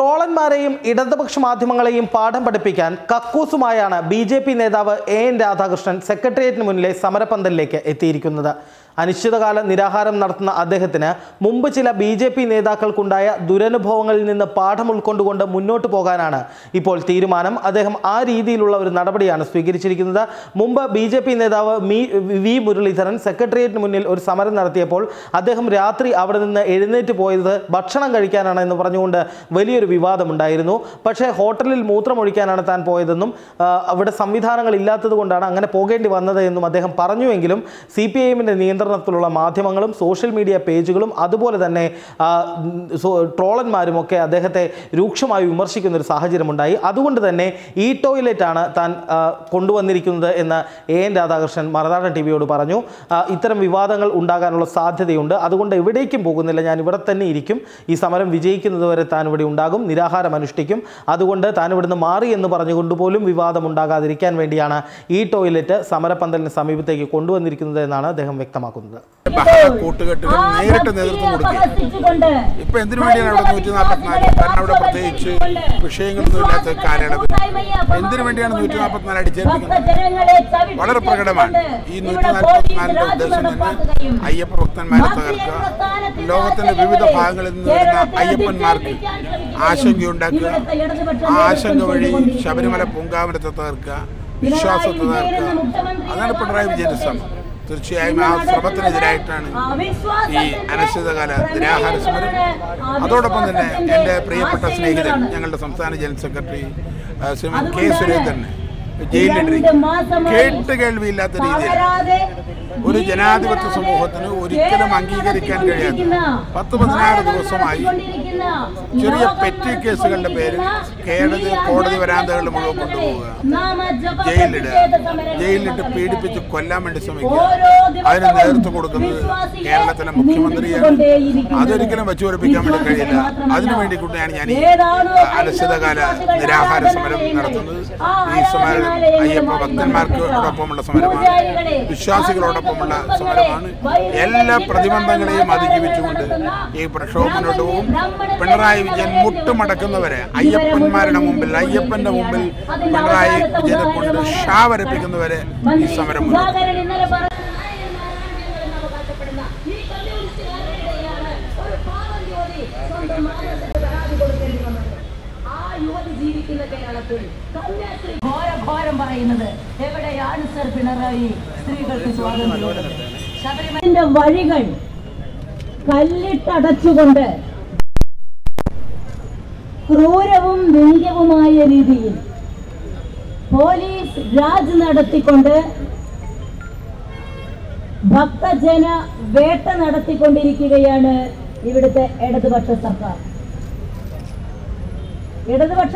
ട്രോളന്മാരെയും ഇടതുപക്ഷ മാധ്യമങ്ങളെയും പാഠം പഠിപ്പിക്കാൻ കക്കൂസുമായാണ് ബി നേതാവ് എ എൻ രാധാകൃഷ്ണൻ സെക്രട്ടേറിയറ്റിന് മുന്നിലെ സമരപന്തലിലേക്ക് എത്തിയിരിക്കുന്നത്. അനിശ്ചിതകാല നിരാഹാരം നടത്തുന്ന അദ്ദേഹത്തിന് മുമ്പ് ചില ബി ജെ പി നേതാക്കൾക്കുണ്ടായ ദുരനുഭവങ്ങളിൽ നിന്ന് പാഠം ഉൾക്കൊണ്ടുകൊണ്ട് മുന്നോട്ട് പോകാനാണ് ഇപ്പോൾ തീരുമാനം. അദ്ദേഹം ആ രീതിയിലുള്ള ഒരു നടപടിയാണ് സ്വീകരിച്ചിരിക്കുന്നത്. മുമ്പ് ബി ജെ പി നേതാവ് വി മുരളീധരൻ സെക്രട്ടേറിയറ്റിന് മുന്നിൽ ഒരു സമരം നടത്തിയപ്പോൾ അദ്ദേഹം രാത്രി അവിടെ നിന്ന് എഴുന്നേറ്റ് പോയത് ഭക്ഷണം കഴിക്കാനാണ് എന്ന് പറഞ്ഞുകൊണ്ട് വലിയൊരു വിവാദമുണ്ടായിരുന്നു. പക്ഷേ ഹോട്ടലിൽ മൂത്രമൊഴിക്കാനാണ് താൻ പോയതെന്നും അവിടെ സംവിധാനങ്ങൾ ഇല്ലാത്തത് കൊണ്ടാണ് അങ്ങനെ പോകേണ്ടി വന്നത് എന്നും അദ്ദേഹം പറഞ്ഞുവെങ്കിലും സി പി ഐ എമ്മിന്റെ നിയന്ത്രണത്തിലുള്ള മാധ്യമങ്ങളും സോഷ്യൽ മീഡിയ പേജുകളും അതുപോലെ തന്നെ ട്രോളന്മാരും ഒക്കെ അദ്ദേഹത്തെ രൂക്ഷമായി വിമർശിക്കുന്ന ഒരു സാഹചര്യമുണ്ടായി. അതുകൊണ്ട് തന്നെ ഈ ടോയ്ലറ്റാണ് താൻ കൊണ്ടുവന്നിരിക്കുന്നത് എന്ന് A N Radhakrishnan Marunadan T വിയോട് പറഞ്ഞു ഇത്തരം വിവാദങ്ങൾ ഉണ്ടാകാനുള്ള സാധ്യതയുണ്ട്. അതുകൊണ്ട് എവിടേക്കും പോകുന്നില്ല. ഞാൻ ഇവിടെ തന്നെ ഇരിക്കും. ഈ സമരം വിജയിക്കുന്നതുവരെ താൻ ഇവിടെ ഉണ്ടാകും. നിരാഹാരം അനുഷ്ഠിക്കും. അതുകൊണ്ട് താൻ ഇവിടുന്ന് മാറി എന്ന് പറഞ്ഞുകൊണ്ട് പോലും വിവാദം ഉണ്ടാകാതിരിക്കാൻ വേണ്ടിയാണ് ഈ ടോയ്ലറ്റ് സമരപന്തലിന് സമീപത്തേക്ക് കൊണ്ടുവന്നിരിക്കുന്നത് എന്നാണ് അദ്ദേഹം വ്യക്തമാക്കുന്നത്. ബഹള കൂട്ടുകെട്ടിന് നേരിട്ട് നേതൃത്വം കൊടുക്കുക ഇപ്പൊ എന്തിനു വേണ്ടിയാണ് അവിടെ നൂറ്റി നാൽപ്പത്തിനാല് കാരണം അവിടെ പ്രത്യേകിച്ച് വിഷയങ്ങളൊന്നും ഇല്ലാത്ത കാലയളവിൽ? എന്തിനു വേണ്ടിയാണ് നൂറ്റി നാൽപ്പത്തിനാല് അടിച്ചേൽപ്പിക്കുന്നത്? വളരെ പ്രകടമാണ്. ഈ നൂറ്റി നാൽപ്പത്തിനാലിന്റെ ഉദ്ദേശം തന്നെ അയ്യപ്പ ഭക്തന്മാരെ തകർക്കുക. ലോകത്തിന്റെ വിവിധ ഭാഗങ്ങളിൽ നിന്ന് വരുന്ന അയ്യപ്പന്മാർക്ക് ആശങ്കയുണ്ടാക്കുക ആ ആശങ്ക വഴി ശബരിമല പൂങ്കാവനത്തെ തകർക്കുക. വിശ്വാസത്തെ തകർക്കുക. അതാണ് പിണറായി വിജയന്റെ ശ്രമം. തീർച്ചയായും ആ ശ്രമത്തിനെതിരായിട്ടാണ് ഈ അനിശ്ചിതകാല നിരാഹാര സമരം. അതോടൊപ്പം തന്നെ എന്റെ പ്രിയപ്പെട്ട സ്നേഹിതൻ ഞങ്ങളുടെ സംസ്ഥാന general secretary Shrimati K Surendran ജയിലിലിരിക്കും കേട്ട് കേൾവിയില്ലാത്ത രീതിയിൽ ഒരു ജനാധിപത്യ സമൂഹത്തിന് ഒരിക്കലും അംഗീകരിക്കാൻ കഴിയാത്ത പത്ത് പതിനാറ് ദിവസമായി ചെറിയ പെറ്റി കേസുകളുടെ പേരിൽ കേടത് കോടതി വരാന്തകളിൽ മുഴുവൻ കൊണ്ടുപോവുക. ജയിലിടുക ജയിലിലിട്ട് പീഡിപ്പിച്ച് കൊല്ലാൻ വേണ്ടി ശ്രമിക്കുക. അതിന് നേതൃത്വം കൊടുക്കുന്നത് കേരളത്തിലെ മുഖ്യമന്ത്രിയാണ്. അതൊരിക്കലും വെച്ചുപൊറിപ്പിക്കാൻ വേണ്ടി കഴിയില്ല. അതിനു വേണ്ടി കൂട്ടിയാണ് ഞാൻ ഈ അനിശ്ചിതകാല നിരാഹാര സമരം നടത്തുന്നത്. ഈ സമരം അയ്യപ്പ ഭക്തന്മാർക്കോടൊപ്പമുള്ള സമരമാണ്. വിശ്വാസികളോടൊപ്പമുള്ള സമരമാണ്. എല്ലാ പ്രതിബന്ധങ്ങളെയും അതിജീവിച്ചുകൊണ്ട് ഈ പ്രക്ഷോഭം പിണറായി വിജയൻ മുട്ടുമടക്കുന്നവരെ അയ്യപ്പന്മാരുടെ മുമ്പിൽ അയ്യപ്പന്റെ മുമ്പിൽ പിണറായി വിജയനെ കൊണ്ട് ഷാ വരപ്പിക്കുന്നവരെ ഈ സമരം മുന്നോട്ട് പോകും. ഘോരം പറയുന്നത്. എവിടെയാണ് സർ പിണറായി? സ്ത്രീകൾക്ക് സ്വാതന്ത്ര്യം. ശബരിമലന്റെ വഴികൾ കല്ലിട്ടടച്ചുകൊണ്ട് ക്രൂരവും വീര്യവുമായ രീതിയിൽ പോലീസ് രാജ് നടത്തിക്കൊണ്ട് ഭക്തജന വേട്ട നടത്തിക്കൊണ്ടിരിക്കുകയാണ് ഇവിടുത്തെ ഇടതുപക്ഷ സർക്കാർ. ഇടതുപക്ഷ